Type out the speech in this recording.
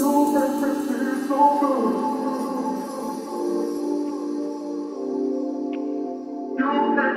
You make